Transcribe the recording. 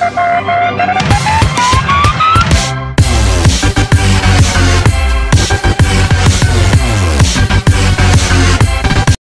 no, no, no.